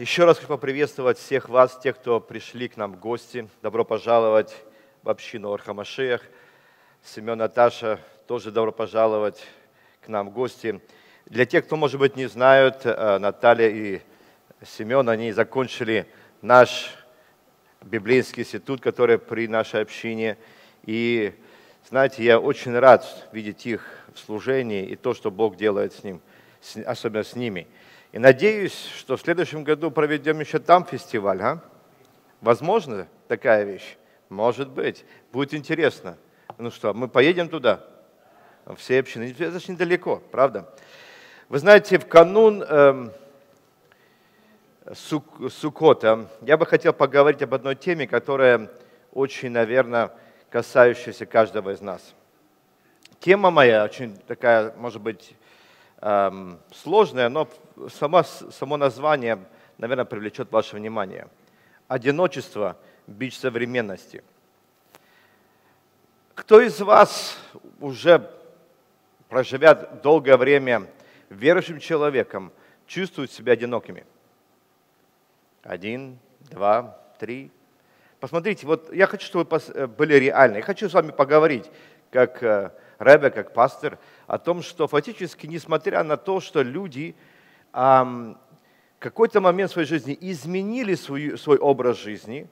Еще раз хочу поприветствовать всех вас, тех, кто пришли к нам в гости. Добро пожаловать в общину Орхамашеях. Семен, Наташа, тоже добро пожаловать к нам в гости. Для тех, кто, может быть, не знают, э, Наталья и Семен, они закончили наш библейский институт, который при нашей общине. И, знаете, я очень рад видеть их в служении и то, что Бог делает с ним, особенно с ними – и надеюсь, что в следующем году проведем еще там фестиваль. А? Возможно такая вещь? Может быть. Будет интересно. Ну что, мы поедем туда? Все общины. Это же недалеко, правда? Вы знаете, в канун э, Сук, Сукота я бы хотел поговорить об одной теме, которая очень, наверное, касающаяся каждого из нас. Тема моя очень такая, может быть, сложная, но само, само название, наверное, привлечет ваше внимание. Одиночество – бич современности. Кто из вас уже, проживя долгое время верующим человеком, чувствует себя одинокими? Один, два, три. Посмотрите, вот я хочу, чтобы вы э, были реальны. Я хочу с вами поговорить, как э, Рэбе, как пастор, о том, что фактически, несмотря на то, что люди в какой-то момент своей жизни изменили свой, свой образ жизни,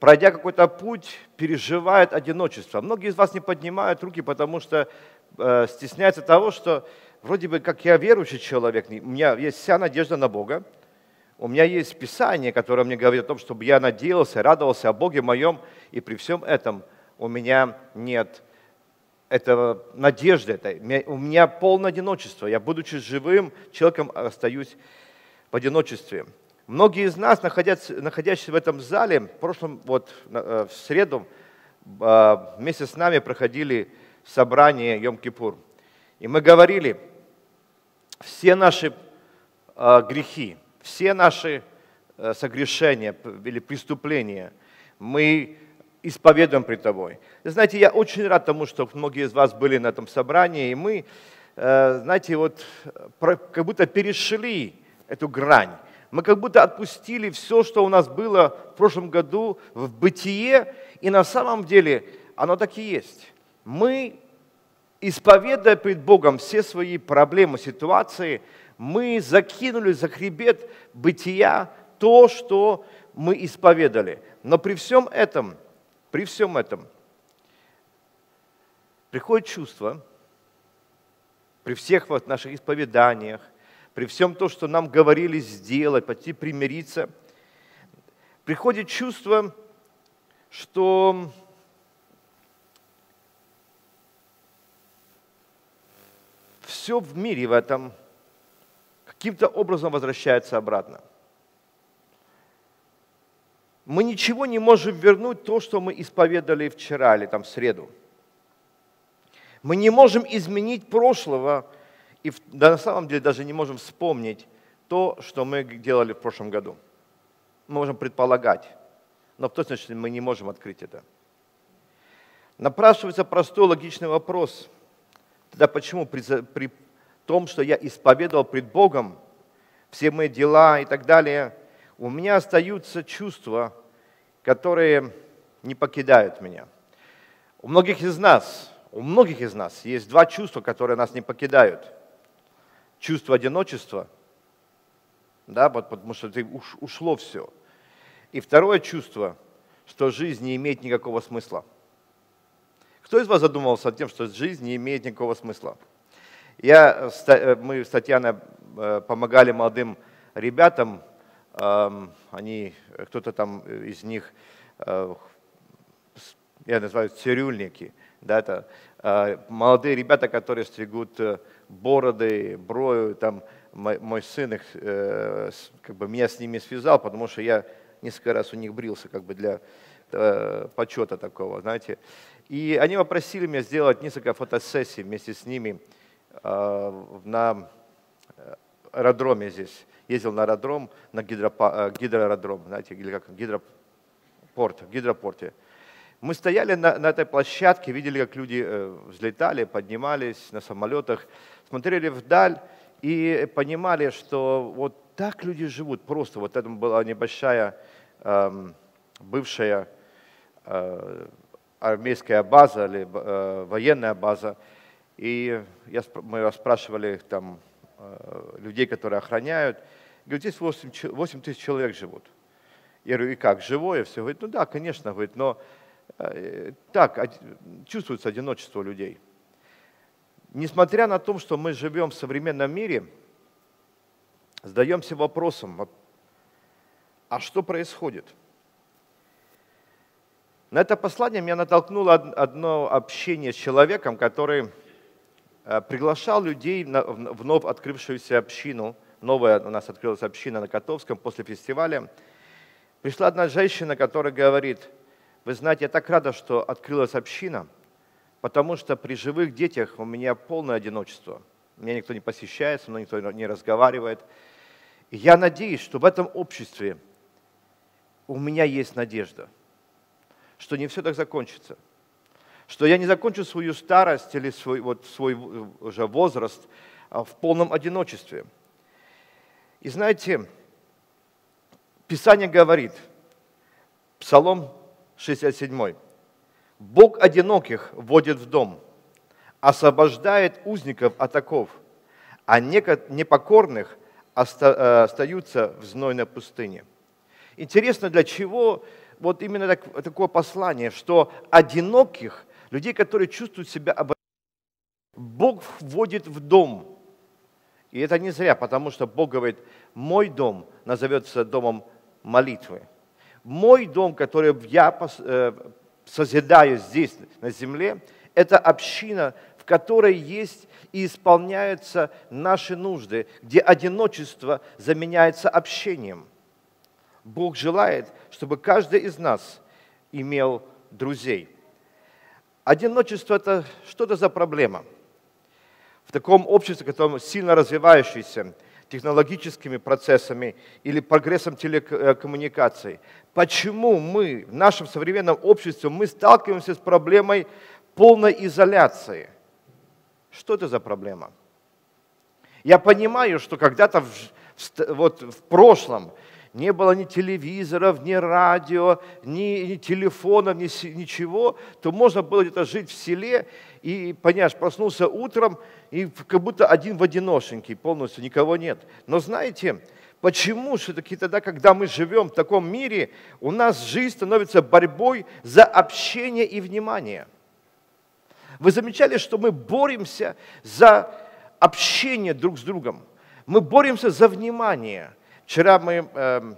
пройдя какой-то путь, переживают одиночество. Многие из вас не поднимают руки, потому что э, стесняются того, что вроде бы как я верующий человек, у меня есть вся надежда на Бога, у меня есть Писание, которое мне говорит о том, чтобы я надеялся, радовался о Боге моем, и при всем этом у меня нет этого надежды, это, у меня полное одиночество. Я, будучи живым человеком, остаюсь в одиночестве. Многие из нас, находясь, находящиеся в этом зале, в прошлом, вот, э, в среду, а, вместе с нами проходили собрание Йом-Кипур. И мы говорили, все наши а, грехи, все наши э, согрешения или преступления, мы исповедуем пред Тобой. Знаете, я очень рад тому, что многие из вас были на этом собрании, и мы, э, знаете, вот как будто перешли эту грань. Мы как будто отпустили все, что у нас было в прошлом году в бытие, и на самом деле оно так и есть. Мы, исповедуя пред Богом все свои проблемы, ситуации, мы закинули за хребет бытия то, что мы исповедали. Но при всем этом – при всем этом приходит чувство, при всех вот наших исповеданиях, при всем том, что нам говорили сделать, пойти примириться, приходит чувство, что все в мире в этом каким-то образом возвращается обратно мы ничего не можем вернуть то, что мы исповедали вчера или там в среду. Мы не можем изменить прошлого, и да, на самом деле даже не можем вспомнить то, что мы делали в прошлом году. Мы можем предполагать, но в точности мы не можем открыть это. Напрашивается простой логичный вопрос. Тогда почему при, при том, что я исповедовал пред Богом все мои дела и так далее, у меня остаются чувства, которые не покидают меня. У многих из нас, у многих из нас есть два чувства, которые нас не покидают. Чувство одиночества, да, потому что ты уш, ушло все. И второе чувство, что жизнь не имеет никакого смысла. Кто из вас задумывался о тем, что жизнь не имеет никакого смысла? Я, э, мы с Татьяной э, помогали молодым ребятам они, кто-то там из них, э, я называю цирюльники, да, это э, молодые ребята, которые стригут э, бороды, брою, там мой, сын их, как бы меня с ними связал, потому что я несколько раз у них брился, как бы для почета такого, знаете. И они попросили меня сделать несколько фотосессий вместе с ними на аэродроме здесь ездил на аэродром, на гидропа, э, гидроаэродром, знаете, или как гидропорт, в гидропорте. Мы стояли на, на этой площадке, видели, как люди э, взлетали, поднимались на самолетах, смотрели вдаль и понимали, что вот так люди живут, просто. Вот это была небольшая эм, бывшая э, армейская база или э, военная база. И я, мы спрашивали там э, людей, которые охраняют. Говорит, здесь 8, 8 тысяч человек живут. Я говорю, и как, живое все? Говорит, ну да, конечно, говорит, но э, так, чувствуется одиночество людей. Несмотря на то, что мы живем в современном мире, задаемся вопросом, а что происходит? На это послание меня натолкнуло одно общение с человеком, который э, приглашал людей в вновь открывшуюся общину. Новая у нас открылась община на Котовском после фестиваля. Пришла одна женщина, которая говорит, вы знаете, я так рада, что открылась община, потому что при живых детях у меня полное одиночество. Меня никто не посещает, со мной никто не разговаривает. И я надеюсь, что в этом обществе у меня есть надежда, что не все так закончится, что я не закончу свою старость или свой, вот, свой уже возраст а, в полном одиночестве. И знаете, Писание говорит, Псалом 67, «Бог одиноких вводит в дом, освобождает узников от оков, а непокорных э, остаются в знойной пустыне». Интересно, для чего вот именно так, такое послание, что одиноких, людей, которые чувствуют себя обо... Бог вводит в дом. И это не зря, потому что Бог говорит, мой дом назовется домом молитвы. Мой дом, который я э, созидаю здесь, на земле, это община, в которой есть и исполняются наши нужды, где одиночество заменяется общением. Бог желает, чтобы каждый из нас имел друзей. Одиночество – это что-то за проблема. В таком обществе, котором сильно развивающееся, технологическими процессами или прогрессом телекоммуникаций. Почему мы в нашем современном обществе мы сталкиваемся с проблемой полной изоляции? Что это за проблема? Я понимаю, что когда-то в, вот в прошлом не было ни телевизоров, ни радио, ни, ни телефонов, ни, ничего, то можно было где-то жить в селе и, понимаешь, проснулся утром, и как будто один в одиношеньке, полностью никого нет. Но знаете, почему все-таки тогда, когда мы живем в таком мире, у нас жизнь становится борьбой за общение и внимание? Вы замечали, что мы боремся за общение друг с другом? Мы боремся за внимание – Вчера мы э,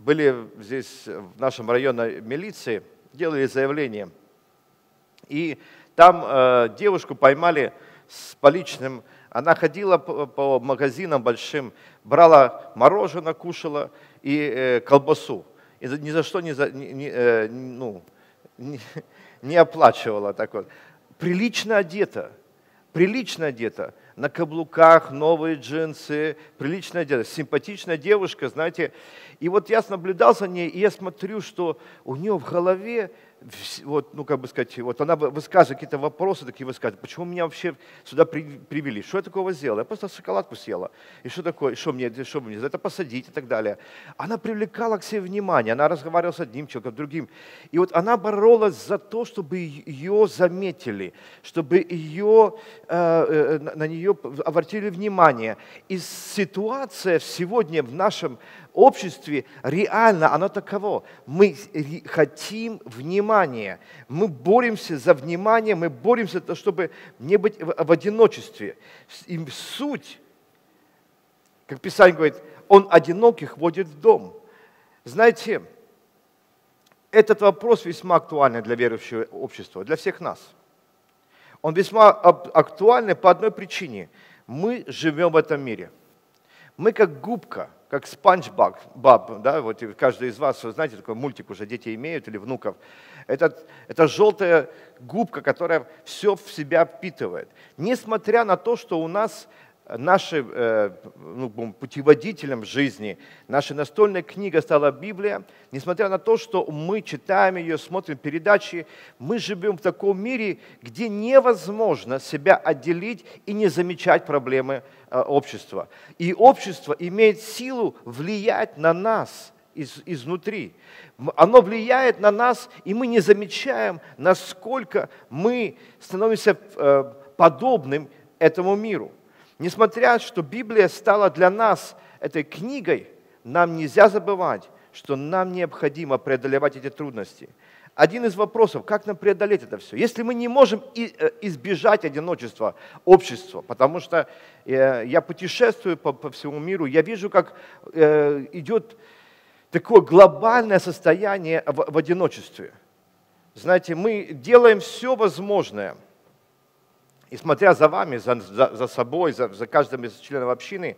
были здесь, в нашем районе милиции, делали заявление. И там э, девушку поймали с поличным. Она ходила по, по магазинам большим, брала мороженое, кушала и э, колбасу. И ни за что не, за, не, не, э, ну, не, не оплачивала. Так вот. Прилично одета, прилично одета на каблуках, новые джинсы, приличная девушка, симпатичная девушка, знаете. И вот я наблюдал за ней, и я смотрю, что у нее в голове вот, ну, как бы сказать, вот она высказывает какие-то вопросы, такие высказывает, почему меня вообще сюда при, привели, что я такого сделала? Я просто шоколадку съела. И что такое, что мне, что мне за это посадить и так далее. Она привлекала к себе внимание, она разговаривала с одним человеком, другим. И вот она боролась за то, чтобы ее заметили, чтобы ее, э, э, на нее обратили внимание. И ситуация сегодня в нашем обществе реально оно таково. Мы хотим внимания. Мы боремся за внимание, мы боремся, чтобы не быть в одиночестве. И суть, как Писание говорит, он одиноких водит в дом. Знаете, этот вопрос весьма актуальный для верующего общества, для всех нас. Он весьма актуальный по одной причине. Мы живем в этом мире. Мы как губка – как Спанч Баб, да, вот каждый из вас, знаете, такой мультик уже дети имеют или внуков. Это, это желтая губка, которая все в себя впитывает. Несмотря на то, что у нас нашим э, ну, путеводителем жизни, наша настольная книга стала Библия. Несмотря на то, что мы читаем ее, смотрим передачи, мы живем в таком мире, где невозможно себя отделить и не замечать проблемы э, общества. И общество имеет силу влиять на нас из, изнутри. Оно влияет на нас, и мы не замечаем, насколько мы становимся э, подобным этому миру. Несмотря, что Библия стала для нас этой книгой, нам нельзя забывать, что нам необходимо преодолевать эти трудности. Один из вопросов, как нам преодолеть это все? Если мы не можем э, избежать одиночества общества, потому что э, я путешествую по, всему миру, я вижу, как э, идет такое глобальное состояние в одиночестве. Знаете, мы делаем все возможное – и смотря за вами, за, за, за собой, за, за каждым из членов общины,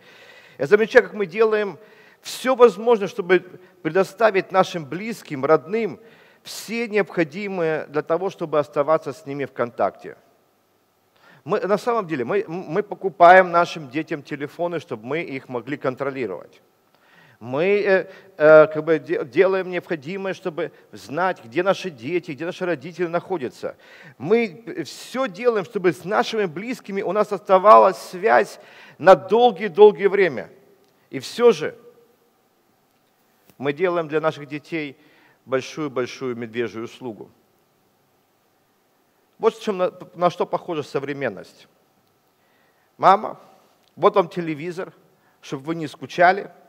я замечаю, как мы делаем все возможное, чтобы предоставить нашим близким, родным все необходимые для того, чтобы оставаться с ними в контакте. Мы, на самом деле мы, мы покупаем нашим детям телефоны, чтобы мы их могли контролировать. Мы э, э, как бы делаем необходимое, чтобы знать, где наши дети, где наши родители находятся. Мы все делаем, чтобы с нашими близкими у нас оставалась связь на долгие-долгие время. И все же мы делаем для наших детей большую-большую медвежью услугу. Вот чем, на, на что похожа современность. Мама, вот вам телевизор, чтобы вы не скучали –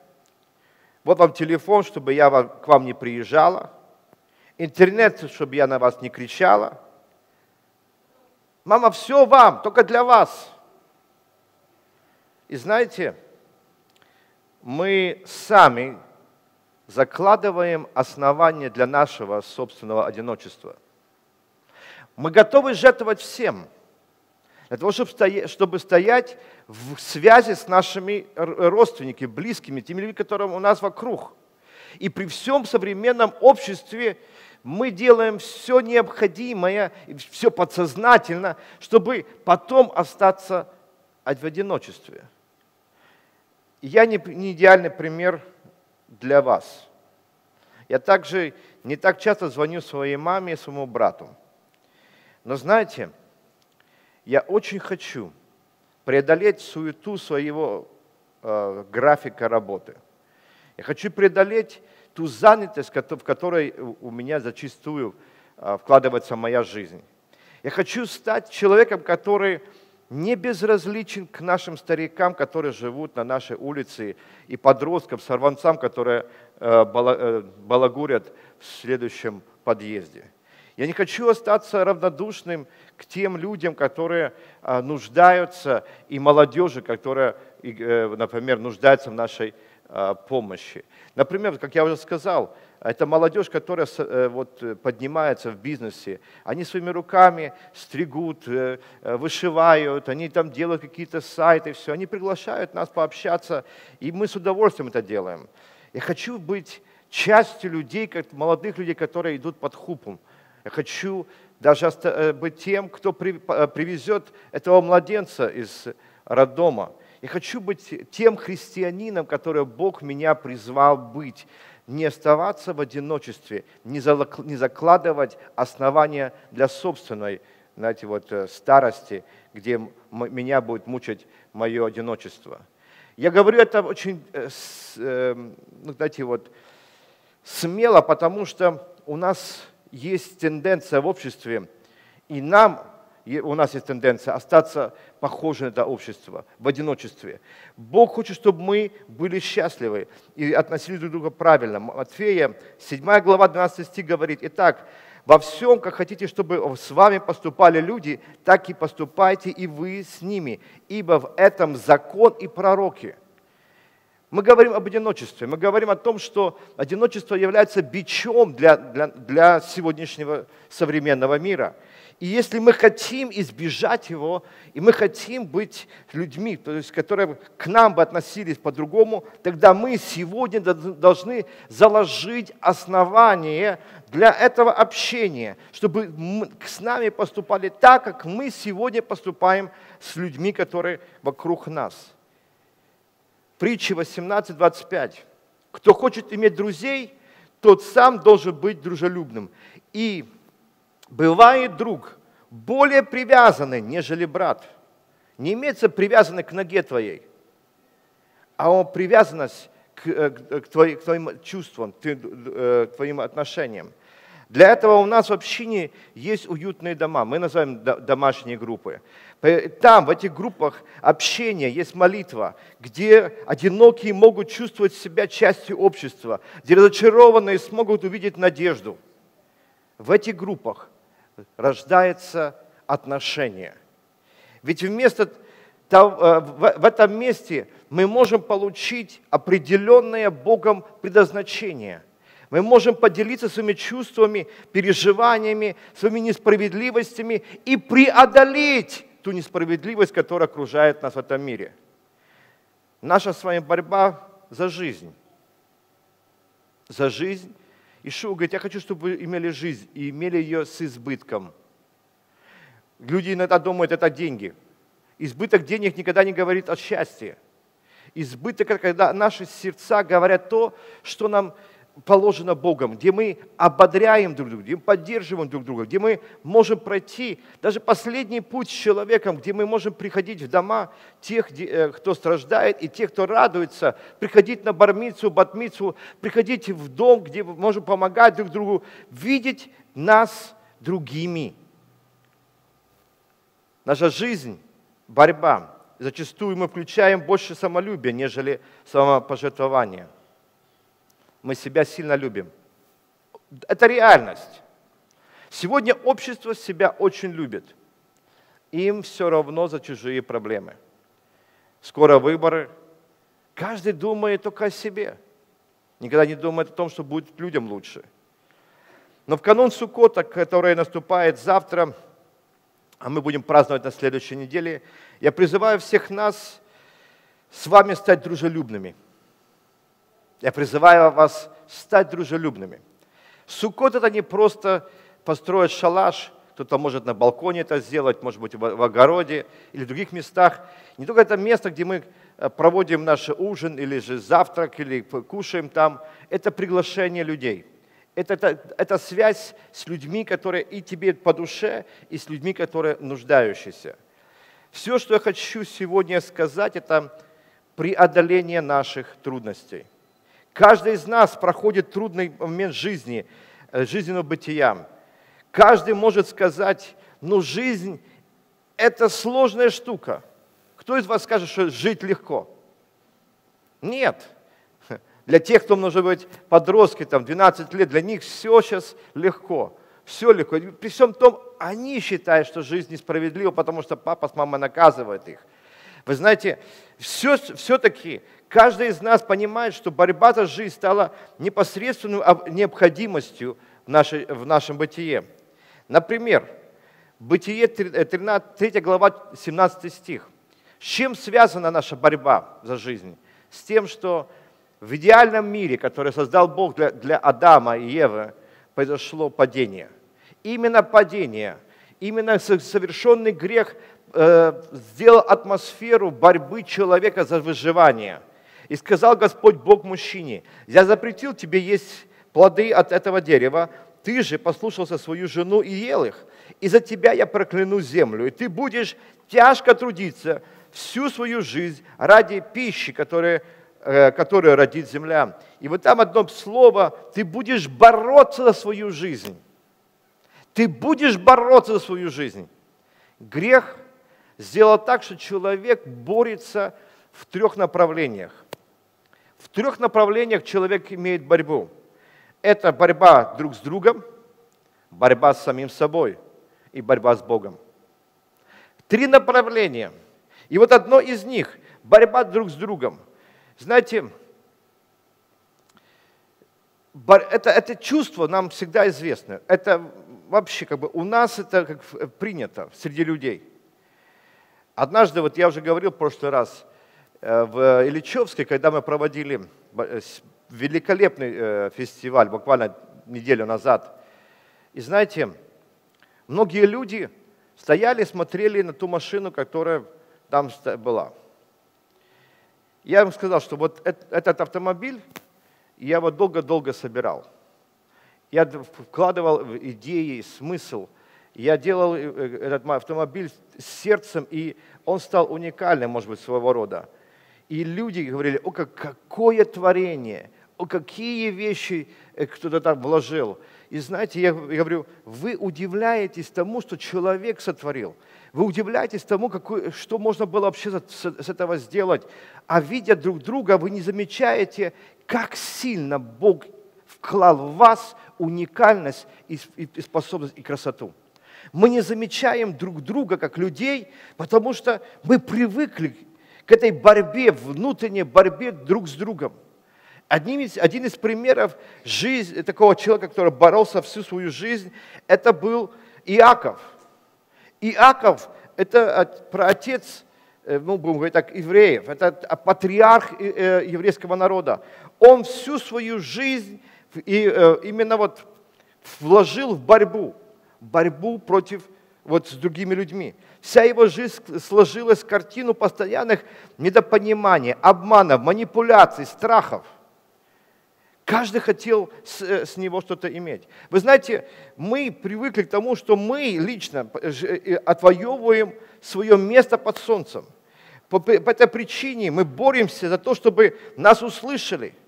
вот вам телефон, чтобы я к вам не приезжала. Интернет, чтобы я на вас не кричала. Мама, все вам, только для вас. И знаете, мы сами закладываем основания для нашего собственного одиночества. Мы готовы жертвовать всем – для того, чтобы стоять в связи с нашими родственниками, близкими, теми людьми, которые у нас вокруг. И при всем современном обществе мы делаем все необходимое, все подсознательно, чтобы потом остаться в одиночестве. Я не идеальный пример для вас. Я также не так часто звоню своей маме и своему брату. Но знаете, я очень хочу преодолеть суету своего э, графика работы. Я хочу преодолеть ту занятость, в которой у меня зачастую э, вкладывается моя жизнь. Я хочу стать человеком, который не безразличен к нашим старикам, которые живут на нашей улице, и подросткам, сорванцам, которые э, э, балагурят в следующем подъезде. Я не хочу остаться равнодушным к тем людям, которые а, нуждаются, и молодежи, которая, э, например, нуждается в нашей а, помощи. Например, как я уже сказал, это молодежь, которая э, вот, поднимается в бизнесе. Они своими руками стригут, э, вышивают, они там делают какие-то сайты, все. Они приглашают нас пообщаться, и мы с удовольствием это делаем. Я хочу быть частью людей, молодых людей, которые идут под хупом. Я хочу даже э, быть тем, кто э, привезет этого младенца из роддома. Я хочу быть тем христианином, который Бог меня призвал быть. Не оставаться в одиночестве, не закладывать основания для собственной знаете, вот, э, старости, где меня будет мучить мое одиночество. Я говорю это очень, ну, знаете, вот, смело, потому что у нас есть тенденция в обществе, и нам, у нас есть тенденция остаться похожи на это общество, в одиночестве. Бог хочет, чтобы мы были счастливы и относились друг к другу правильно. Матфея, 7 глава, 12 стих говорит, «Итак, во всем, как хотите, чтобы с вами поступали люди, так и поступайте и вы с ними, ибо в этом закон и пророки». Мы говорим об одиночестве. Мы говорим о том, что одиночество является бичом для, для, для сегодняшнего современного мира. И если мы хотим избежать его, и мы хотим быть людьми, то есть, которые к нам бы относились по-другому, тогда мы сегодня должны заложить основание для этого общения, чтобы с нами поступали так, как мы сегодня поступаем с людьми, которые вокруг нас. Притча 18.25. Кто хочет иметь друзей, тот сам должен быть дружелюбным. И бывает друг более привязанный, нежели брат. Не имеется привязанный к ноге твоей, а он привязанность к, э, к, твоим, к твоим чувствам, к э, твоим отношениям. Для этого у нас в общине есть уютные дома, мы называем домашние группы. Там, в этих группах общения есть молитва, где одинокие могут чувствовать себя частью общества, где разочарованные смогут увидеть надежду. В этих группах рождается отношение. Ведь вместо э, в этом месте мы можем получить определенное Богом предназначение. Мы можем поделиться своими чувствами, переживаниями, своими несправедливостями и преодолеть ту несправедливость, которая окружает нас в этом мире. Наша с вами борьба за жизнь. За жизнь. Ишуа говорит, я хочу, чтобы вы имели жизнь и имели ее с избытком. Люди иногда думают, это деньги. Избыток денег никогда не говорит о счастье. Избыток, когда наши сердца говорят то, что нам положено Богом, где мы ободряем друг друга, где мы поддерживаем друг друга, где мы можем пройти даже последний путь с человеком, где мы можем приходить в дома тех, э, кто страждает, и тех, кто радуется, приходить на бармицу, батмицу, приходить в дом, где мы можем помогать друг другу, видеть нас другими. Наша жизнь – борьба. Зачастую мы включаем больше самолюбия, нежели самопожертвования – мы себя сильно любим. Это реальность. Сегодня общество себя очень любит. Им все равно за чужие проблемы. Скоро выборы. Каждый думает только о себе. Никогда не думает о том, что будет людям лучше. Но в канун Суккота, который наступает завтра, а мы будем праздновать на следующей неделе, я призываю всех нас с вами стать дружелюбными – я призываю вас стать дружелюбными. Суккот – это не просто построить шалаш, кто-то может на балконе это сделать, может быть, в огороде или в других местах. Не только это место, где мы э, проводим наш ужин или же завтрак, или кушаем там. Это приглашение людей. Это, это, это связь с людьми, которые и тебе по душе, и с людьми, которые нуждающиеся. Все, что я хочу сегодня сказать, это преодоление наших трудностей – Каждый из нас проходит трудный момент жизни, э, жизненного бытия. Каждый может сказать, ну жизнь – это сложная штука. Кто из вас скажет, что жить легко? Нет. Для тех, кто может быть подростки, там, 12 лет, для них все сейчас легко. Все легко. При всем том, они считают, что жизнь несправедлива, потому что папа с мамой наказывают их. Вы знаете, все, все-таки Каждый из нас понимает, что борьба за жизнь стала непосредственной необходимостью в, нашей, в нашем бытие. Например, Бытие 13, 3 э, глава, 17 стих. С чем связана наша борьба за жизнь? С тем, что в идеальном мире, который создал Бог для, для Адама и Евы, произошло падение. Именно падение, именно совершенный грех э, сделал атмосферу борьбы человека за выживание – и сказал Господь Бог мужчине, я запретил тебе есть плоды от этого дерева, ты же послушался свою жену и ел их. И за тебя я прокляну землю, и ты будешь тяжко трудиться всю свою жизнь ради пищи, которая, э, которую родит земля. И вот там одно слово, ты будешь бороться за свою жизнь. Ты будешь бороться за свою жизнь. Грех сделал так, что человек борется в трех направлениях. В трех направлениях человек имеет борьбу. Это борьба друг с другом, борьба с самим собой и борьба с Богом. Три направления. И вот одно из них – борьба друг с другом. Знаете, это, это чувство нам всегда известно. Это вообще как бы у нас это как принято среди людей. Однажды, вот я уже говорил в прошлый раз, в Ильичевске, когда мы проводили э, великолепный э, фестиваль, буквально неделю назад, и знаете, многие люди стояли, смотрели на ту машину, которая там была. Я им сказал, что вот этот автомобиль я его долго-долго собирал. Я вкладывал в идеи, смысл. Я делал э, э, этот автомобиль с сердцем, и он стал уникальным, может быть, своего рода. И люди говорили, о, какое творение, о, какие вещи э, кто-то там вложил. И знаете, я говорю, вы удивляетесь тому, что человек сотворил. Вы удивляетесь тому, какой, что можно было вообще с, с этого сделать. А видя друг друга, вы не замечаете, как сильно Бог вклал в вас уникальность и, и способность и красоту. Мы не замечаем друг друга как людей, потому что мы привыкли к этой борьбе, внутренней борьбе друг с другом. Одним из, один из примеров жизни такого человека, который боролся всю свою жизнь, это был Иаков. Иаков – это про отец, э, ну, будем говорить так, евреев, это патриарх э, еврейского народа он всю свою жизнь э, именно вот вложил в борьбу, борьбу против вот с другими людьми. Вся его жизнь сложилась в картину постоянных недопониманий, обманов, манипуляций, страхов. Каждый хотел с, э, с него что-то иметь. Вы знаете, мы привыкли к тому, что мы лично э, отвоевываем свое место под солнцем. По, по этой причине мы боремся за то, чтобы нас услышали –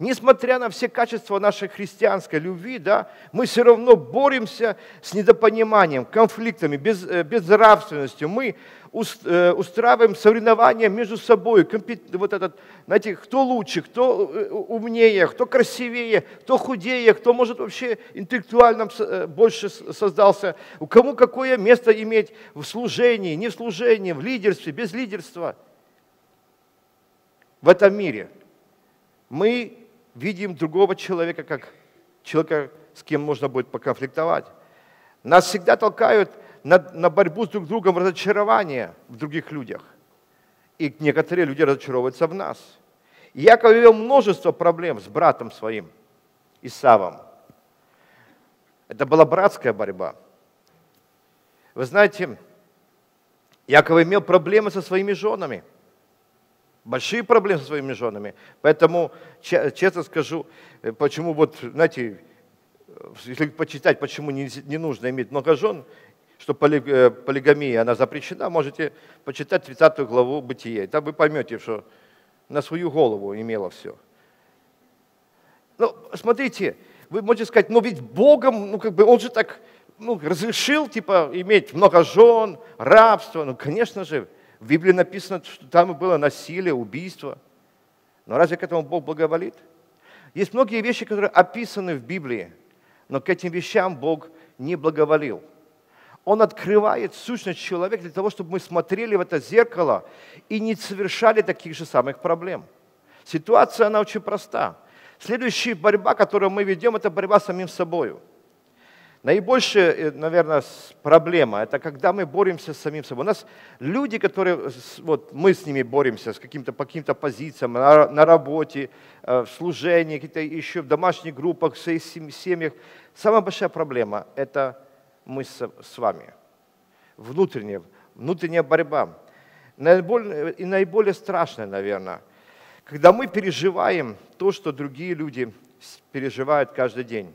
Несмотря на все качества нашей христианской любви, да, мы все равно боремся с недопониманием, конфликтами, без, э, безнравственностью. Мы э, устраиваем соревнования между собой, вот этот, знаете, кто лучше, кто э, умнее, кто красивее, кто худее, кто может вообще интеллектуально больше создался, у кому какое место иметь в служении, не в служении, в лидерстве, без лидерства в этом мире. Мы видим другого человека как человека, с кем можно будет поконфликтовать. Нас всегда толкают на, на борьбу с друг другом, разочарование в других людях. И некоторые люди разочаровываются в нас. Яков имел множество проблем с братом своим, Исавом. Это была братская борьба. Вы знаете, Яков имел проблемы со своими женами – большие проблемы со своими женами. Поэтому, честно скажу, э, почему вот, знаете, если почитать, почему не, нужно иметь много жен, что э, полигамия, она запрещена, можете почитать 30 главу Бытия. Там вы поймете, что на свою голову имело все. Ну, смотрите, вы можете сказать, ну ведь Богом, ну как бы он же так ну, разрешил, типа, иметь много жен, рабство. Ну, конечно же, в Библии написано, что там было насилие, убийство. Но разве к этому Бог благоволит? Есть многие вещи, которые описаны в Библии, но к этим вещам Бог не благоволил. Он открывает сущность человека для того, чтобы мы смотрели в это зеркало и не совершали таких же самых проблем. Ситуация, она очень проста. Следующая борьба, которую мы ведем, это борьба с самим собой. Наибольшая, э, наверное, проблема – это когда мы боремся с самим собой. У нас люди, которые, вот мы с ними боремся с каким-то, по каким-то позициям, на, на работе, э, в служении, какие-то еще в домашних группах, в своих семьях. Самая большая проблема – это мы с, с вами. Внутренняя, внутренняя борьба. Наиболее, и наиболее страшная, наверное, когда мы переживаем то, что другие люди переживают каждый день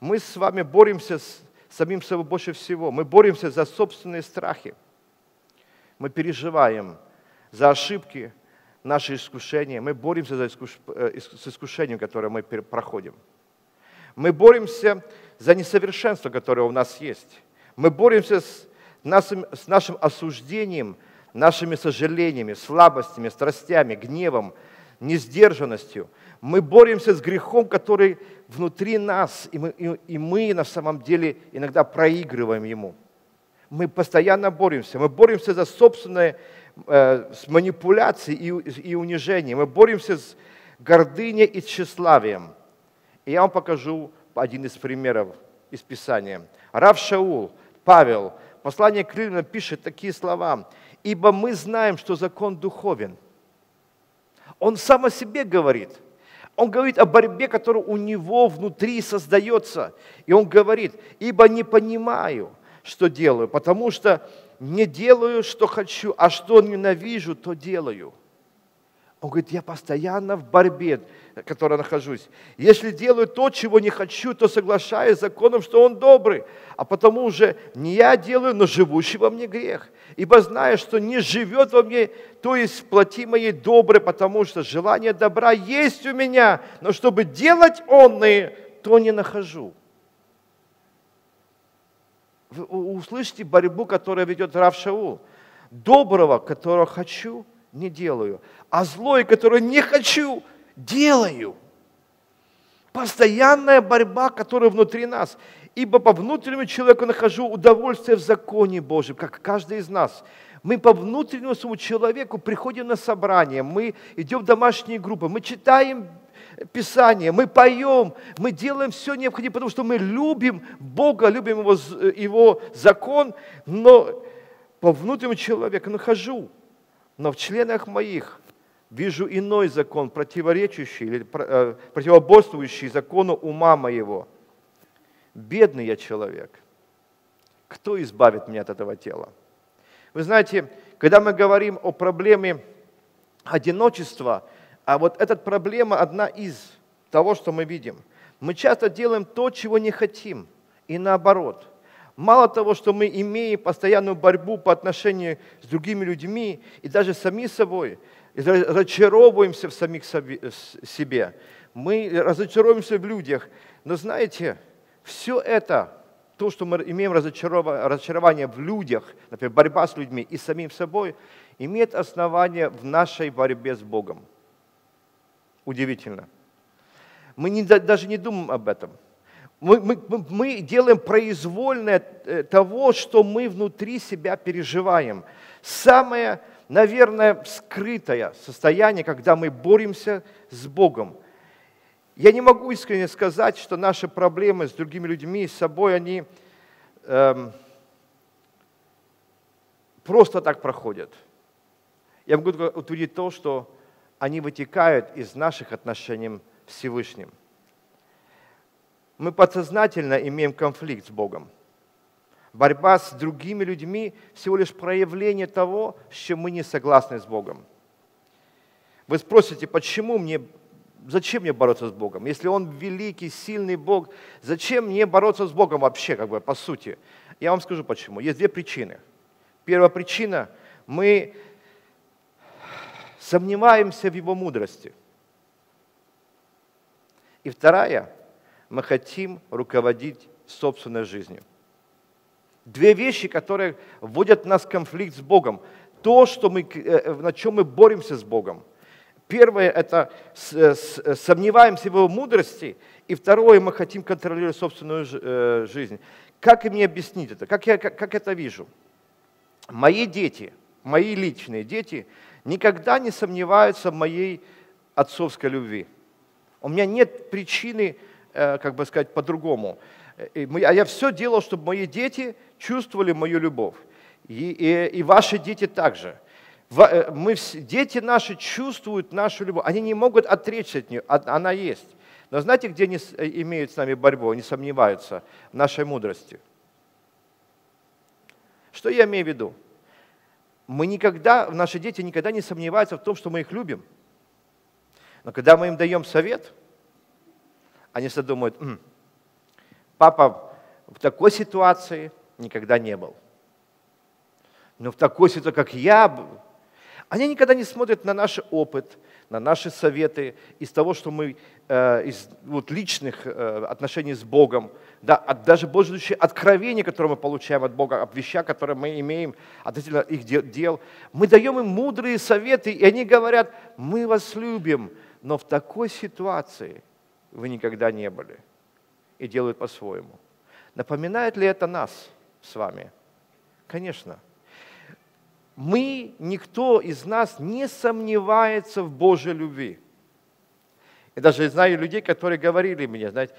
мы с вами боремся с самим собой больше всего. Мы боремся за собственные страхи. Мы переживаем за ошибки, наши искушения. Мы боремся за искуш... Э, с искушением, которое мы проходим. Мы боремся за несовершенство, которое у нас есть. Мы боремся с нашим, с нашим осуждением, нашими сожалениями, слабостями, страстями, гневом, несдержанностью. Мы боремся с грехом, который внутри нас, и мы, и, и мы на самом деле иногда проигрываем ему. Мы постоянно боремся. Мы боремся за собственное э, с манипуляцией и, и унижением. Мы боремся с гордыней и тщеславием. И я вам покажу один из примеров из Писания. Рав Шаул, Павел, послание к Римлянам пишет такие слова. «Ибо мы знаем, что закон духовен». Он сам о себе говорит. Он говорит о борьбе, которая у него внутри создается. И он говорит, «Ибо не понимаю, что делаю, потому что не делаю, что хочу, а что ненавижу, то делаю». Он говорит, я постоянно в борьбе, в которой нахожусь. Если делаю то, чего не хочу, то соглашаюсь с законом, что он добрый. А потому уже не я делаю, но живущий во мне грех. Ибо знаю, что не живет во мне, то есть плоти моей добрый, потому что желание добра есть у меня, но чтобы делать онные, то не нахожу. Вы услышите борьбу, которая ведет Рав Шаул. Доброго, которого хочу, не делаю а злое, которое не хочу, делаю. Постоянная борьба, которая внутри нас. Ибо по внутреннему человеку нахожу удовольствие в законе Божьем, как каждый из нас. Мы по внутреннему своему человеку приходим на собрание, мы идем в домашние группы, мы читаем Писание, мы поем, мы делаем все необходимое, потому что мы любим Бога, любим Его, его закон, но по внутреннему человеку нахожу, но в членах моих вижу иной закон, противоречащий или э, противоборствующий закону ума моего. Бедный я человек. Кто избавит меня от этого тела? Вы знаете, когда мы говорим о проблеме одиночества, а вот эта проблема одна из того, что мы видим. Мы часто делаем то, чего не хотим, и наоборот. Мало того, что мы имеем постоянную борьбу по отношению с другими людьми и даже сами собой, разочаровываемся в самих себе. Мы разочаровываемся в людях. Но знаете, все это, то, что мы имеем разочарование в людях, например, борьба с людьми и самим собой, имеет основание в нашей борьбе с Богом. Удивительно. Мы не, даже не думаем об этом. Мы, мы, мы делаем произвольное э, того, что мы внутри себя переживаем. Самое наверное, скрытое состояние, когда мы боремся с Богом. Я не могу искренне сказать, что наши проблемы с другими людьми, с собой, они эм, просто так проходят. Я могу утвердить то, что они вытекают из наших отношений с Всевышним. Мы подсознательно имеем конфликт с Богом. Борьба с другими людьми всего лишь проявление того, с чем мы не согласны с Богом. Вы спросите, почему мне, зачем мне бороться с Богом? Если Он великий, сильный Бог, зачем мне бороться с Богом вообще, как бы, по сути? Я вам скажу почему. Есть две причины. Первая причина – мы сомневаемся в Его мудрости. И вторая – мы хотим руководить собственной жизнью. Две вещи, которые вводят нас в конфликт с Богом. То, что мы, э, на чем мы боремся с Богом. Первое – это э, сомневаемся в Его мудрости. И второе – мы хотим контролировать собственную э, жизнь. Как мне объяснить это? Как я как, как это вижу? Мои дети, мои личные дети никогда не сомневаются в моей отцовской любви. У меня нет причины, как бы сказать, по-другому. А я все делал, чтобы мои дети чувствовали мою любовь. И, и, и ваши дети также. Э, мы, дети наши чувствуют нашу любовь. Они не могут отречься от нее, она есть. Но знаете, где они э, имеют с нами борьбу? Они сомневаются в нашей мудрости. Что я имею в виду? Мы никогда, наши дети никогда не сомневаются в том, что мы их любим. Но когда мы им даем совет, они всегда думают, М, папа в такой ситуации никогда не был. Но в такой ситуации, как я они никогда не смотрят на наш опыт, на наши советы из того, что мы э, из вот, личных э, отношений с Богом, да, от, даже Божьи откровения, которые мы получаем от Бога, об вещах, которые мы имеем относительно их дел, дел. Мы даем им мудрые советы, и они говорят, мы вас любим, но в такой ситуации вы никогда не были. И делают по-своему. Напоминает ли это нас? с вами. Конечно. Мы, никто из нас не сомневается в Божьей любви. И даже знаю людей, которые говорили мне, знаете,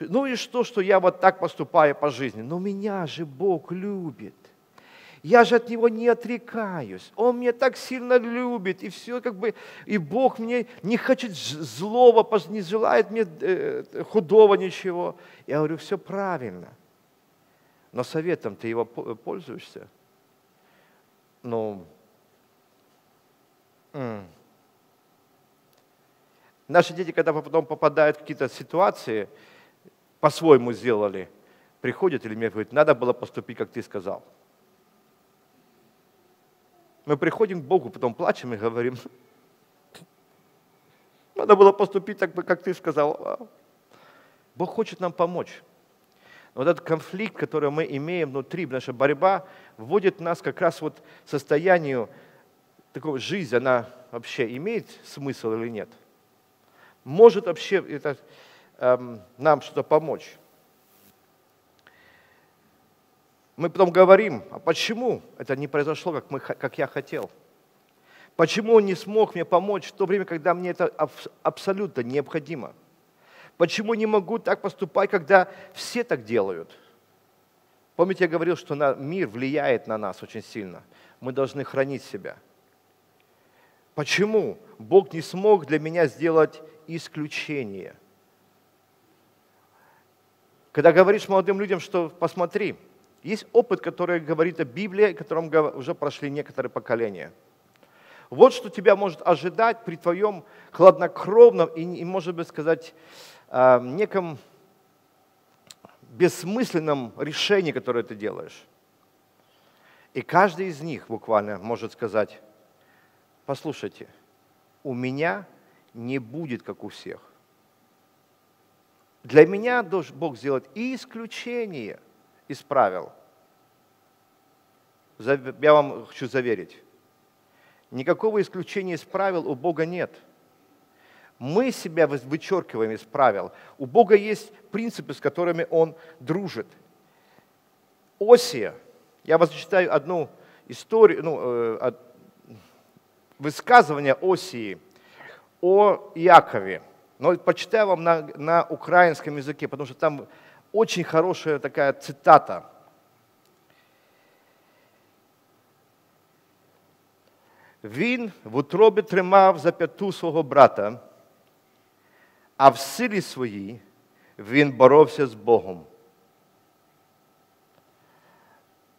ну и что, что я вот так поступаю по жизни? Но меня же Бог любит. Я же от Него не отрекаюсь. Он меня так сильно любит. И все как бы, и Бог мне не хочет злого, не желает мне э, худого ничего. Я говорю, все правильно. Но советом ты его пользуешься? Ну, Наши дети, когда потом попадают в какие-то ситуации, по-своему сделали, приходят или мне говорят, надо было поступить, как ты сказал. Мы приходим к Богу, потом плачем и говорим, надо было поступить так, как ты сказал. Бог хочет нам помочь. Вот этот конфликт, который мы имеем внутри, наша борьба, вводит нас как раз вот к состоянию такого жизни, она вообще имеет смысл или нет? Может вообще это эм, нам что-то помочь? Мы потом говорим, а почему это не произошло, как, мы, как я хотел? Почему он не смог мне помочь в то время, когда мне это абсолютно необходимо? Почему не могу так поступать, когда все так делают? Помните, я говорил, что мир влияет на нас очень сильно. Мы должны хранить себя. Почему Бог не смог для меня сделать исключение? Когда говоришь молодым людям, что посмотри, есть опыт, который говорит о Библии, которым уже прошли некоторые поколения. Вот что тебя может ожидать при твоем хладнокровном и, и может быть сказать, а, неком бессмысленном решении, которое ты делаешь. И каждый из них буквально может сказать, послушайте, у меня не будет, как у всех. Для меня должен Бог сделать исключение из правил. Я вам хочу заверить, никакого исключения из правил у Бога нет – мы себя вычеркиваем из правил. У Бога есть принципы, с которыми Он дружит. Осия. Я вас зачитаю одну историю, ну, э, высказывание Осии о Якове. Но почитаю вам на, на украинском языке, потому что там очень хорошая такая цитата. Він в утробі тримав за п'яту свого брата, а в силі своїй він боровся з Богом.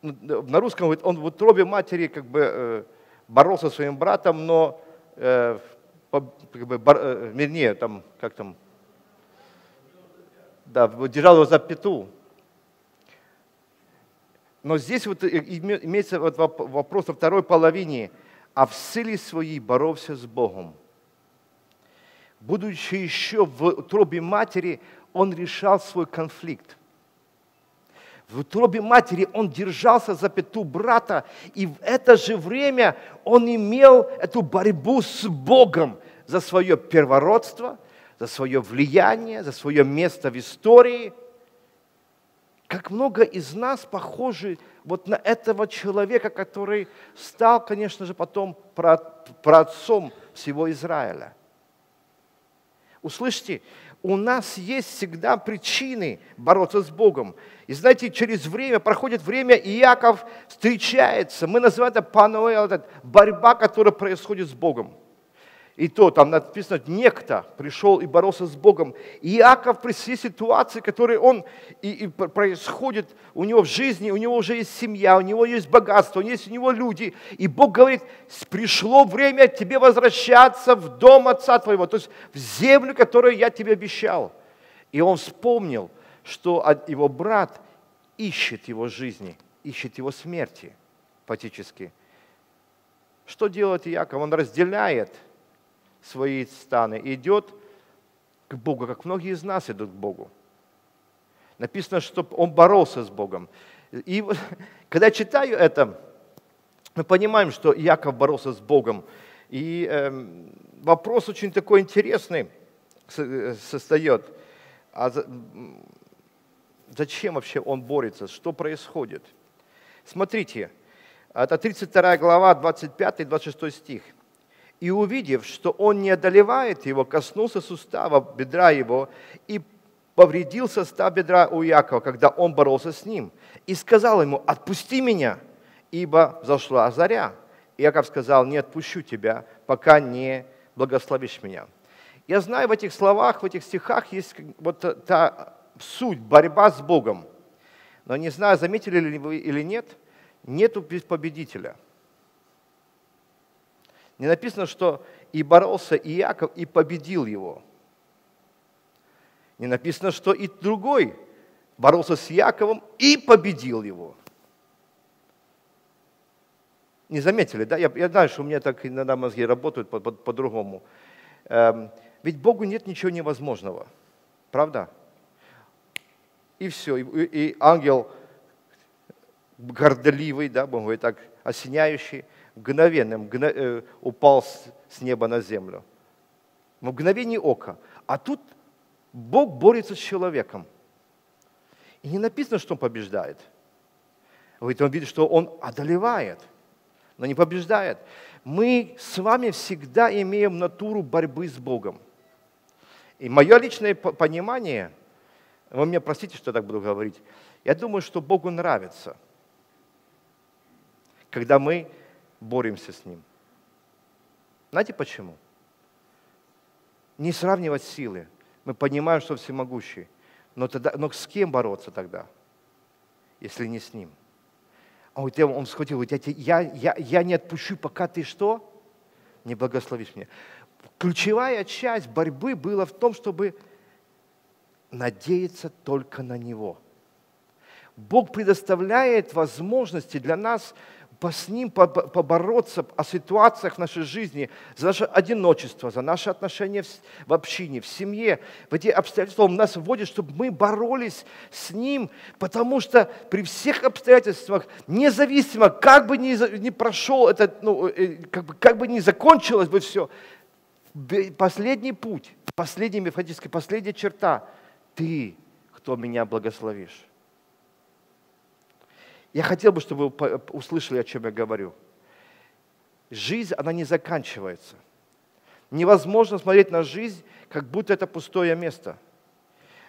На русском говорит, он в утробе матери как бы э, боролся со своим братом, но э, как бы, э, вернее, там, как там, да, держал его за пяту. Но здесь вот имеется вот вопрос во второй половине, а в силе своей боролся с Богом будучи еще в утробе матери, он решал свой конфликт. В утробе матери он держался за пяту брата, и в это же время он имел эту борьбу с Богом за свое первородство, за свое влияние, за свое место в истории. Как много из нас похожи вот на этого человека, который стал, конечно же, потом праотцом всего Израиля. Услышьте, у нас есть всегда причины бороться с Богом. И знаете, через время, проходит время, и Иаков встречается. Мы называем это пануэл, борьба, которая происходит с Богом. И то там написано, некто пришел и боролся с Богом. И Иаков при всей ситуации, которая он и, и происходит у него в жизни, у него уже есть семья, у него есть богатство, у него есть у него люди. И Бог говорит, пришло время тебе возвращаться в дом отца твоего, то есть в землю, которую я тебе обещал. И он вспомнил, что его брат ищет его жизни, ищет его смерти, фактически. Что делает Иаков? Он разделяет – свои станы и идет к Богу, как многие из нас идут к Богу. Написано, что он боролся с Богом. И когда я читаю это, мы понимаем, что Яков боролся с Богом. И э, вопрос очень такой интересный состоит. А за, зачем вообще он борется? Что происходит? Смотрите, Это 32 глава, 25-26 стих. «И увидев, что он не одолевает его, коснулся сустава бедра его и повредил состав бедра у Якова, когда он боролся с ним. И сказал ему, отпусти меня, ибо взошла заря. И Яков сказал, не отпущу тебя, пока не благословишь меня. Я знаю, в этих словах, в этих стихах есть вот та суть, борьба с Богом. Но не знаю, заметили ли вы или нет, нету победителя. Не написано, что и боролся Иаков, и победил его. Не написано, что и другой боролся с Яковом и победил его. Не заметили, да? Я, я знаю, что у меня так иногда мозги работают по- по- по-другому. Эм, ведь Богу нет ничего невозможного. Правда? И все. И, и ангел гордоливый, да, будем говорить так, осеняющий, мгновенно мгно, э, упал с, с неба на землю. В мгновение ока. А тут Бог борется с человеком. И не написано, что он побеждает. Говорит, он видит, что он одолевает, но не побеждает. Мы с вами всегда имеем натуру борьбы с Богом. И мое личное понимание, вы меня простите, что я так буду говорить, я думаю, что Богу нравится, когда мы боремся с Ним. Знаете почему? Не сравнивать силы. Мы понимаем, что всемогущий. Но, тогда, но с кем бороться тогда, если не с Ним? А вот он схватил, говорит, я, я, я не отпущу, пока ты что? Не благословишь меня ключевая часть борьбы была в том, чтобы надеяться только на Него. Бог предоставляет возможности для нас с Ним побороться о ситуациях в нашей жизни, за наше одиночество, за наши отношения в общине, в семье. В эти обстоятельства Он нас вводит, чтобы мы боролись с Ним, потому что при всех обстоятельствах, независимо, как бы ни, ни прошел этот, ну, э, как бы, как бы ни закончилось бы все, последний путь, последняя мифатическая, последняя черта. Ты, кто меня благословишь. Я хотел бы, чтобы вы услышали, о чем я говорю. Жизнь, она не заканчивается. Невозможно смотреть на жизнь, как будто это пустое место.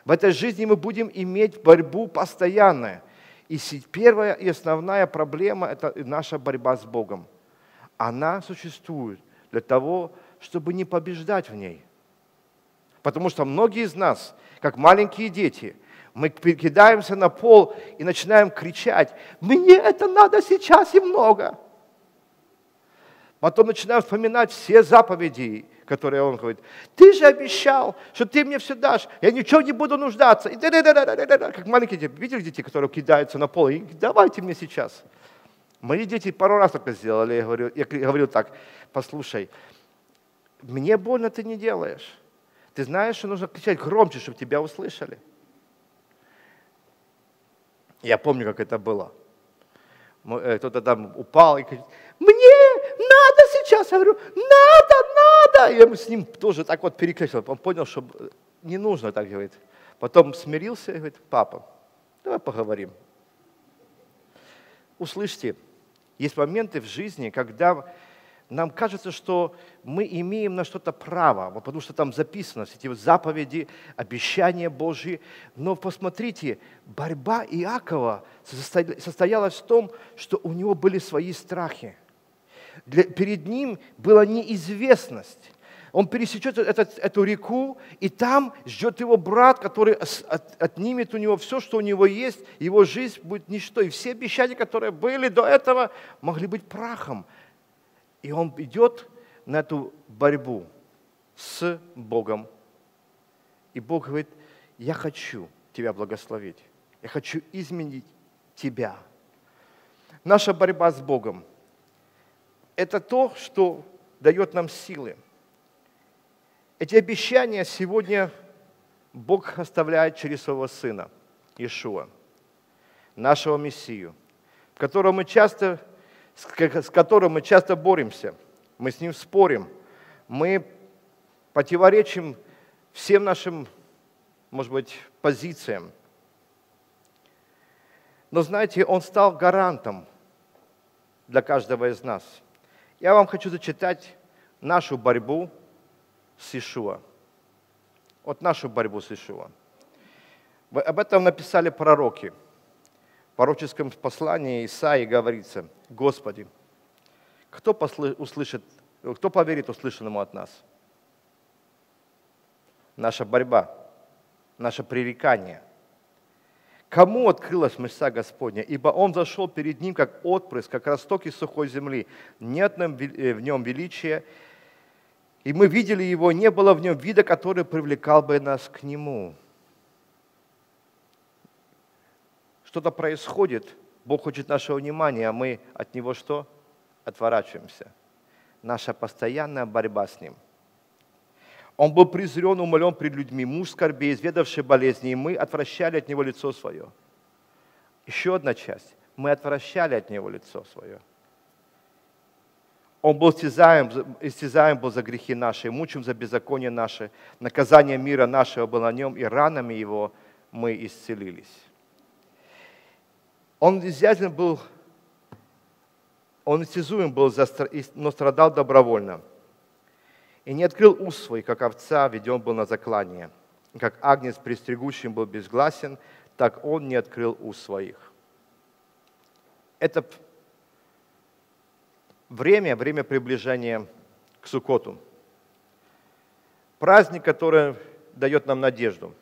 В этой жизни мы будем иметь борьбу постоянную. И первая и основная проблема – это наша борьба с Богом. Она существует для того, чтобы не побеждать в ней. Потому что многие из нас, как маленькие дети, мы кидаемся на пол и начинаем кричать, мне это надо сейчас и много. Потом начинаем вспоминать все заповеди, которые он говорит, ты же обещал, что ты мне все дашь, я ничего не буду нуждаться. И как маленькие дети, видели дети, которые кидаются на пол, и давайте мне сейчас. Мои дети пару раз так сделали, я говорю, я говорил так, послушай, мне больно ты не делаешь. Ты знаешь, что нужно кричать громче, чтобы тебя услышали. Я помню, как это было. Э, кто-то там упал и говорит, мне надо сейчас. Я говорю, надо, надо. Я с ним тоже так вот перекрестил. Он понял, что не нужно так говорить. Потом смирился и говорит, папа, давай поговорим. Услышьте, есть моменты в жизни, когда нам кажется, что мы имеем на что-то право, потому что там записано, эти вот заповеди, обещания Божьи. Но посмотрите, борьба Иакова состоялась в том, что у него были свои страхи. Для, перед ним была неизвестность. Он пересечет этот, эту реку, и там ждет его брат, который от, отнимет у него все, что у него есть, его жизнь будет ничто. И все обещания, которые были до этого, могли быть прахом. И он идет на эту борьбу с Богом. И Бог говорит, я хочу тебя благословить. Я хочу изменить тебя. Наша борьба с Богом – это то, что дает нам силы. Эти обещания сегодня Бог оставляет через своего Сына, Иешуа, нашего Мессию, которого мы часто с которым мы часто боремся. Мы с ним спорим. Мы противоречим всем нашим, может быть, позициям. Но знаете, он стал гарантом для каждого из нас. Я вам хочу зачитать нашу борьбу с Ишуа. Вот нашу борьбу с Ишуа. Об этом написали пророки. Пророческом послании Исаии говорится, Господи, кто услышит, кто поверит услышанному от нас? Наша борьба, наше пререкание. Кому открылась мышца Господня? Ибо Он зашел перед Ним, как отпрыск, как росток из сухой земли. Нет э, в Нем величия, и мы видели Его, не было в Нем вида, который привлекал бы нас к Нему. Что-то происходит, Бог хочет нашего внимания, а мы от Него что? Отворачиваемся. Наша постоянная борьба с Ним – он был презрен, умолен пред людьми, муж скорбей, изведавший болезни, и мы отвращали от него лицо свое. Еще одна часть. Мы отвращали от него лицо свое. Он был истязаем, истязаем был за грехи наши, мучим за беззаконие наше. Наказание мира нашего было на нем, и ранами его мы исцелились. Он изъязен был, он истязуем был, но страдал добровольно и не открыл уст свой, как овца веден был на заклание. Как агнец пристригущим был безгласен, так он не открыл уст своих. Это время, время приближения к Сукоту. Праздник, который дает нам надежду.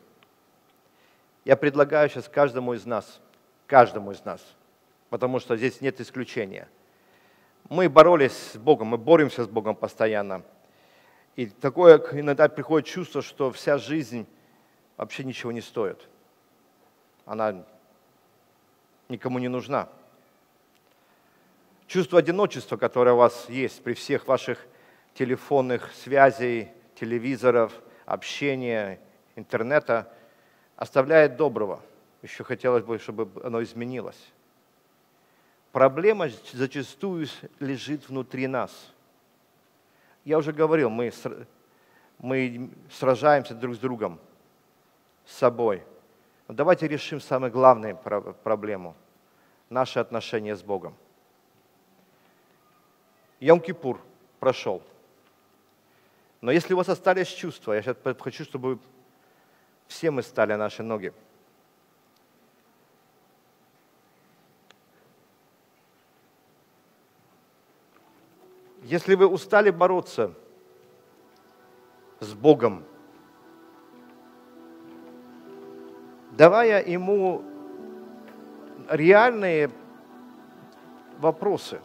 Я предлагаю сейчас каждому из нас, каждому из нас, потому что здесь нет исключения. Мы боролись с Богом, мы боремся с Богом постоянно – и такое иногда приходит чувство, что вся жизнь вообще ничего не стоит. Она никому не нужна. Чувство одиночества, которое у вас есть при всех ваших телефонных связей, телевизоров, общения, интернета, оставляет доброго. Еще хотелось бы, чтобы оно изменилось. Проблема зачастую лежит внутри нас – я уже говорил, мы, мы сражаемся друг с другом, с собой. Но давайте решим самую главную проблему – наши отношения с Богом. Йом-Кипур прошел. Но если у вас остались чувства, я сейчас хочу, чтобы все мы стали наши ноги. Если вы устали бороться с Богом, давая Ему реальные вопросы.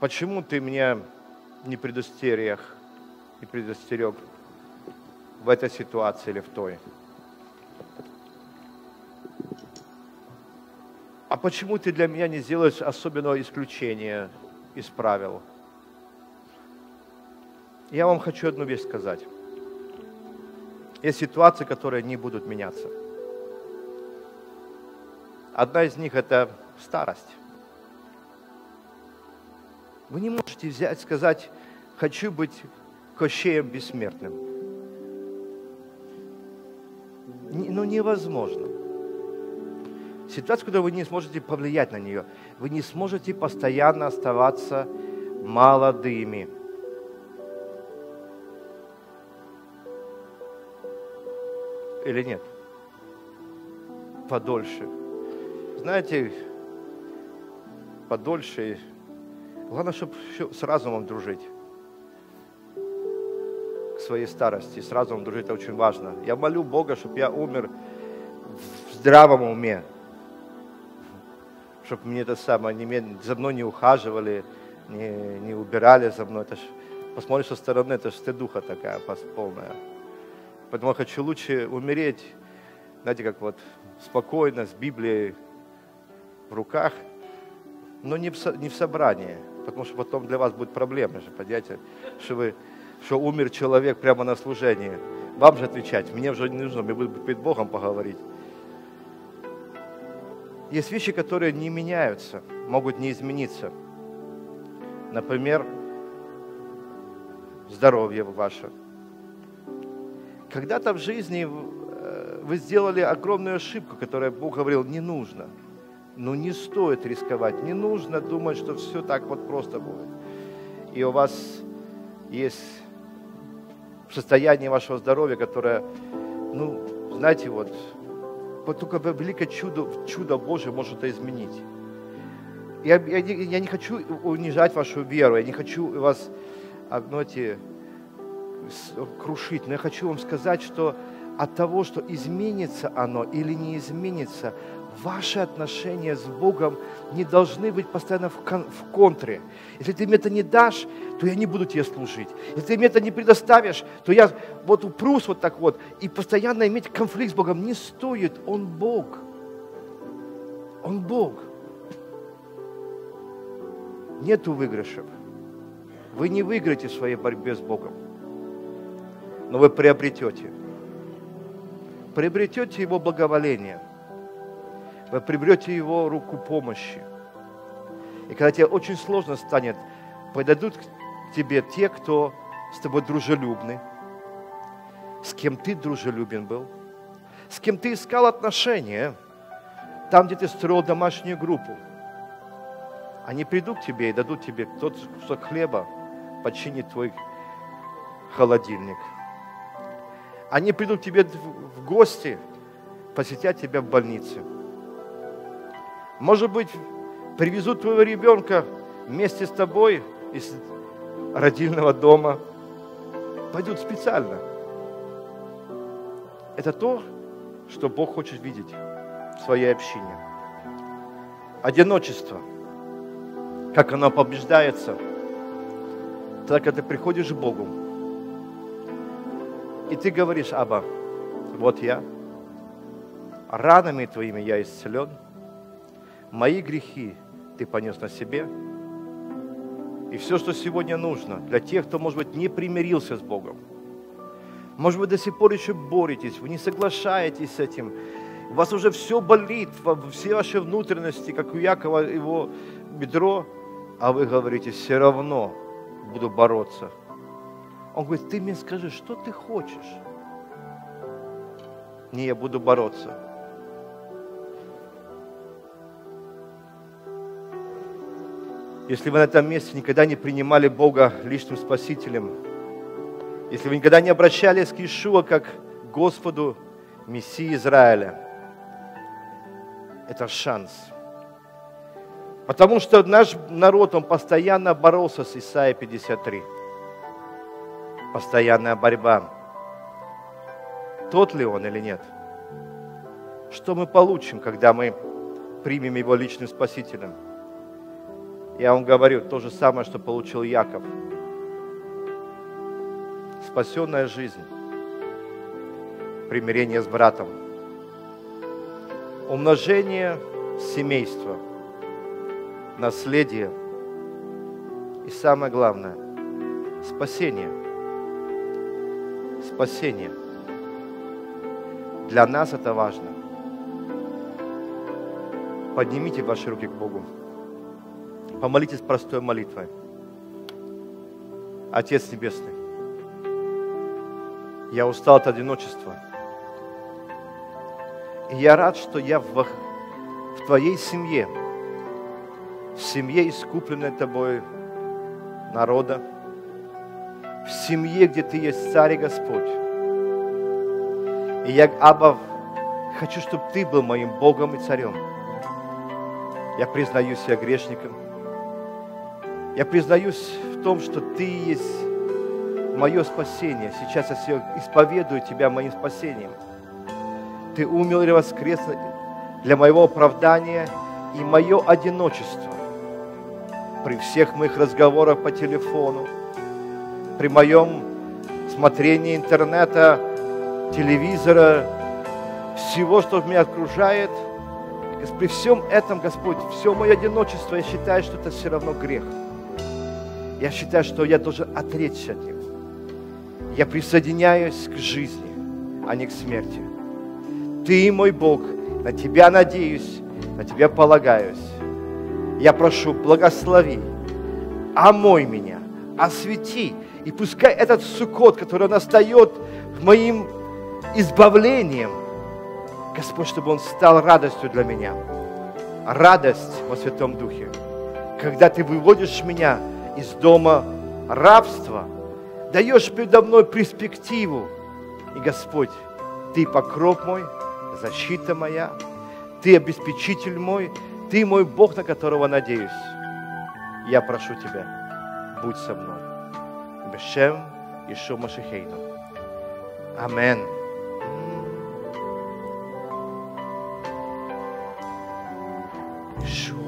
Почему ты меня не предостерег, не предостерег в этой ситуации или в той? А почему ты для меня не сделаешь особенного исключения из правил? Я вам хочу одну вещь сказать. Есть ситуации, которые не будут меняться. Одна из них – это старость. Вы не можете взять, сказать, хочу быть кощеем бессмертным. Ну, невозможно ситуацию, когда вы не сможете повлиять на нее. Вы не сможете постоянно оставаться молодыми. Или нет? Подольше. Знаете, подольше. Главное, чтобы с разумом дружить. К своей старости. С разумом дружить это очень важно. Я молю Бога, чтобы я умер в здравом уме чтобы мне это самое, не, за мной не ухаживали, не, не убирали за мной. Это ж, посмотришь со стороны, это же стыдуха такая полная. Поэтому я хочу лучше умереть, знаете, как вот спокойно, с Библией в руках, но не в, не в собрании, потому что потом для вас будет проблема же, понимаете, что вы, что умер человек прямо на служении. Вам же отвечать, мне уже не нужно, мне будет перед Богом поговорить. Есть вещи, которые не меняются, могут не измениться. Например, здоровье ваше. Когда-то в жизни э, вы сделали огромную ошибку, которая Бог говорил, не нужно. Но не стоит рисковать, не нужно думать, что все так вот просто будет. И у вас есть состояние вашего здоровья, которое, ну, знаете, вот, вот только великое чудо, чудо Божие может это изменить. Я, я, я не хочу унижать вашу веру, я не хочу вас, знаете, крушить, но я хочу вам сказать, что от того, что изменится оно или не изменится, ваши отношения с Богом не должны быть постоянно в, кон, в контре. Если ты мне это не дашь, то я не буду тебе служить. Если ты мне это не предоставишь, то я вот упрусь вот так вот. И постоянно иметь конфликт с Богом не стоит. Он Бог. Он Бог. Нету выигрышев. Вы не выиграете в своей борьбе с Богом. Но вы приобретете. Приобретете Его благоволение – вы приобретете Его руку помощи. И когда тебе очень сложно станет, подойдут к тебе те, кто с тобой дружелюбны, с кем ты дружелюбен был, с кем ты искал отношения, там, где ты строил домашнюю группу. Они придут к тебе и дадут тебе тот кусок хлеба, починит твой холодильник. Они придут к тебе в гости, посетят тебя в больнице – может быть, привезут твоего ребенка вместе с тобой из родильного дома. Пойдут специально. Это то, что Бог хочет видеть в своей общине. Одиночество. Как оно побеждается. Так, когда ты приходишь к Богу, и ты говоришь, Аба, вот я, ранами твоими я исцелен – мои грехи ты понес на себе. И все, что сегодня нужно для тех, кто, может быть, не примирился с Богом, может быть, до сих пор еще боретесь, вы не соглашаетесь с этим, у вас уже все болит, все ваши внутренности, как у Якова его бедро, а вы говорите, все равно буду бороться. Он говорит, ты мне скажи, что ты хочешь? Не, я буду бороться. Если вы на этом месте никогда не принимали Бога личным Спасителем, если вы никогда не обращались к Иешуа как к Господу, Мессии Израиля, это шанс. Потому что наш народ, он постоянно боролся с Исаией 53. Постоянная борьба. Тот ли он или нет? Что мы получим, когда мы примем его личным спасителем? Я вам говорю то же самое, что получил Яков. Спасенная жизнь, примирение с братом, умножение семейства, наследие и самое главное – спасение. Спасение. Для нас это важно. Поднимите ваши руки к Богу. Помолитесь простой молитвой. Отец Небесный, я устал от одиночества. И я рад, что я в, в Твоей семье, в семье, искупленной Тобой народа, в семье, где Ты есть Царь и Господь. И я, Абba, хочу, чтобы Ты был моим Богом и Царем. Я признаю себя грешником – я признаюсь в том, что Ты есть мое спасение. Сейчас я исповедую Тебя моим спасением. Ты умер и воскрес для моего оправдания и мое одиночество. При всех моих разговорах по телефону, при моем смотрении интернета, телевизора, всего, что меня окружает, при всем этом, Господь, все мое одиночество, я считаю, что это все равно грех – я считаю, что я должен отречься от него. Я присоединяюсь к жизни, а не к смерти. Ты мой Бог, на Тебя надеюсь, на Тебя полагаюсь. Я прошу, благослови, омой меня, освети, и пускай этот сукот, который настает моим избавлением, Господь, чтобы он стал радостью для меня. радость во Святом Духе. Когда Ты выводишь меня из дома рабства, даешь передо мной перспективу. И, Господь, Ты покров мой, защита моя, Ты обеспечитель мой, Ты мой Бог, на которого надеюсь. Я прошу Тебя, будь со мной. Бешем Ишу Машихейну. Аминь. Yeshua.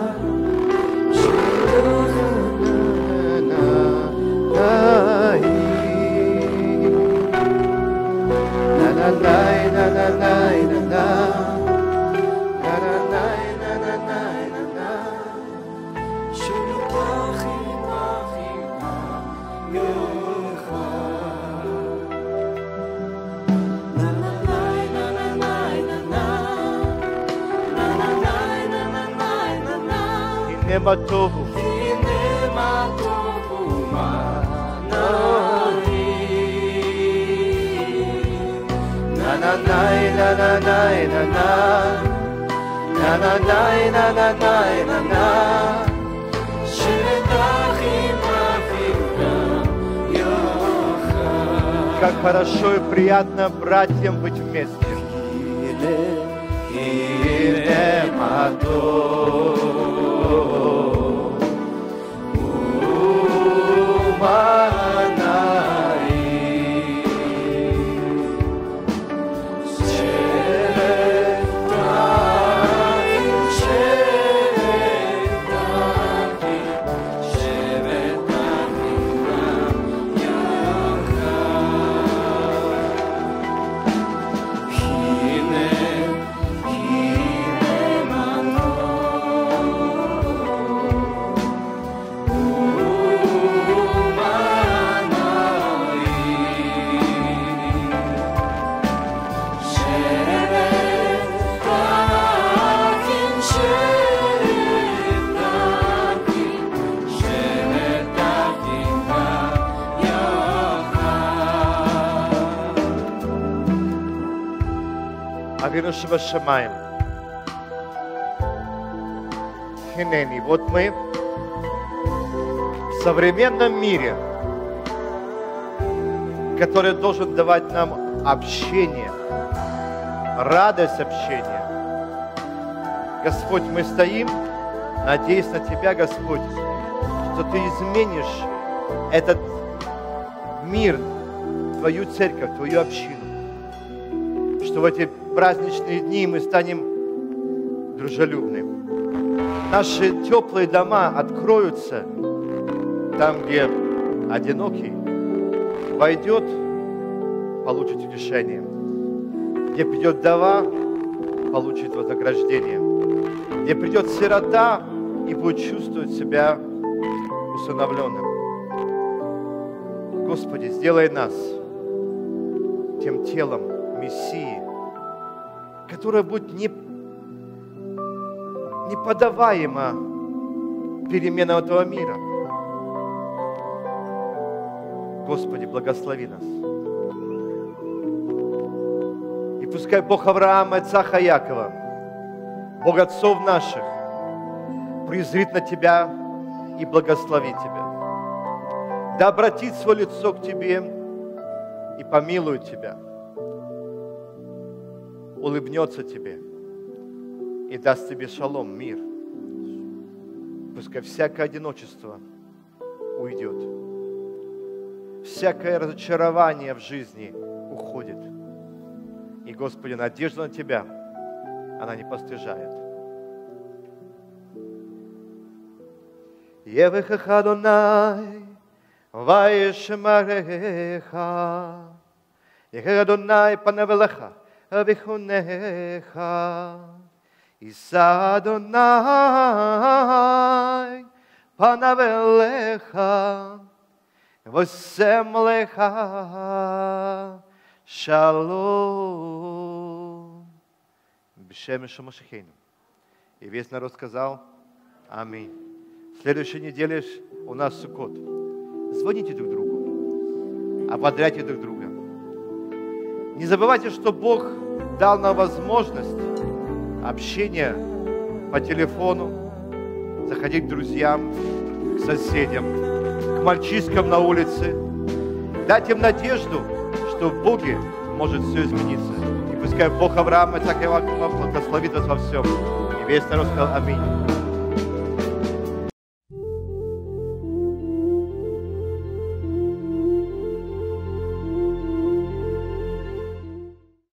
нема того. І нема того на на най на на най Как хорошо и приятно братьям быть вместе. Авину Шабашамаем. Хинени. Вот мы в современном мире, который должен давать нам общение, радость общения. Господь, мы стоим, надеясь на Тебя, Господь, что Ты изменишь этот мир, Твою церковь, Твою общину что в эти праздничные дни мы станем дружелюбны. Наши теплые дома откроются там, где одинокий войдет, получит утешение. Где придет вдова, получит вознаграждение. Где придет сирота и будет чувствовать себя усыновленным. Господи, сделай нас тем телом Мессии, которое будет не, не подаваемо переменам этого мира. Господи, благослови нас. И пускай Бог Авраама, Ицаха Якова, Бог отцов наших, презрит на Тебя и благословит Тебя. Да обратит свое лицо к Тебе и помилует Тебя – улыбнется тебе и даст тебе шалом, мир. Пускай всякое одиночество уйдет. Всякое разочарование в жизни уходит. И, Господи, надежда на Тебя, она не постыжает. Евеха Адонай, Панавелеха, וחונך, יישא אדוני פניו אליך, ושם לך шалом. Бешем Машехейну. И весь народ сказал Аминь. Следующей неделе у нас Суккот. Звоните друг другу, ободряйте друг друга. Не забывайте, что Бог дал нам возможность общения по телефону, заходить к друзьям, к соседям, к мальчишкам на улице. Дать им надежду, что в Боге может все измениться. И пускай Бог Авраама, так и благословит вас во всем. И весь народ сказал Аминь.